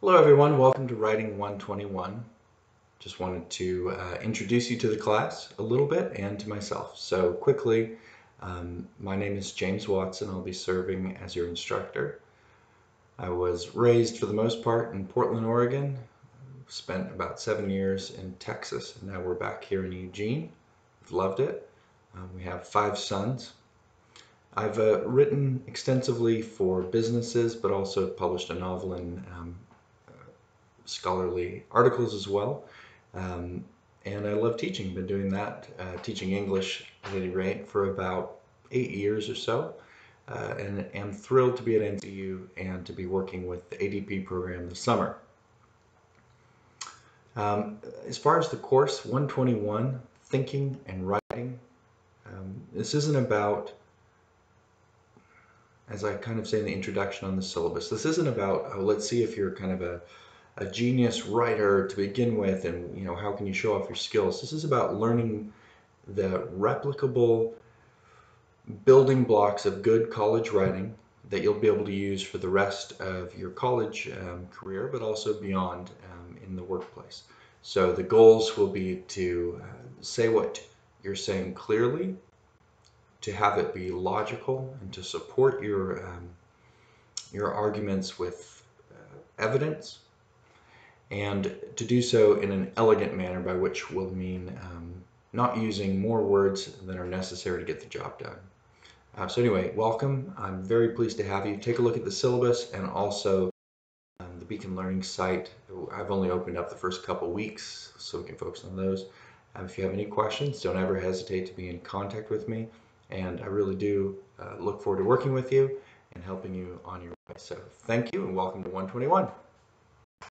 Hello everyone, welcome to Writing 121. Just wanted to uh, introduce you to the class a little bit and to myself. So quickly, um, my name is James Watson. I'll be serving as your instructor. I was raised for the most part in Portland, Oregon. Spent about seven years in Texas and now we're back here in Eugene. I've loved it. Um, we have five sons. I've uh, written extensively for businesses, but also published a novel in um, scholarly articles as well. Um, and I love teaching. Been doing that, uh, teaching English at any rate for about eight years or so. Uh, and am thrilled to be at NCU and to be working with the ADP program this summer. Um, as far as the course 121, thinking and writing, um, this isn't about, as I kind of say in the introduction on the syllabus, this isn't about, oh, let's see if you're kind of a a genius writer to begin with and you know how can you show off your skills? This is about learning the replicable building blocks of good college writing that you'll be able to use for the rest of your college um, career but also beyond um, in the workplace. So the goals will be to uh, say what you're saying clearly to have it be logical and to support your um, your arguments with uh, evidence and to do so in an elegant manner by which will mean um, not using more words than are necessary to get the job done. Uh, so anyway, welcome. I'm very pleased to have you. Take a look at the syllabus and also um, the Beacon Learning site. I've only opened up the first couple weeks, so we can focus on those. Um, if you have any questions, don't ever hesitate to be in contact with me. And I really do uh, look forward to working with you and helping you on your way. So thank you and welcome to 121.